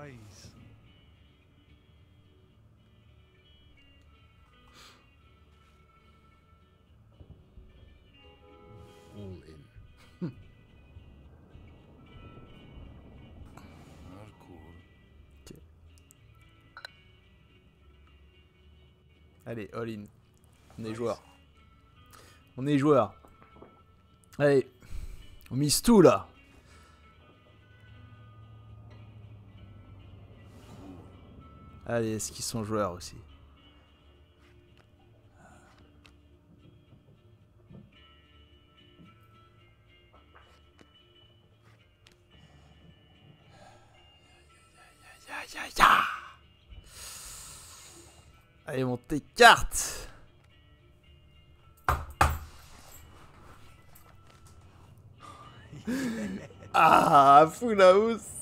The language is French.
All in. Allez, all in. On est joueur. On est joueur. Allez. On mise tout là. Allez, est-ce qu'ils sont joueurs aussi. Allez, montez carte Ah, full house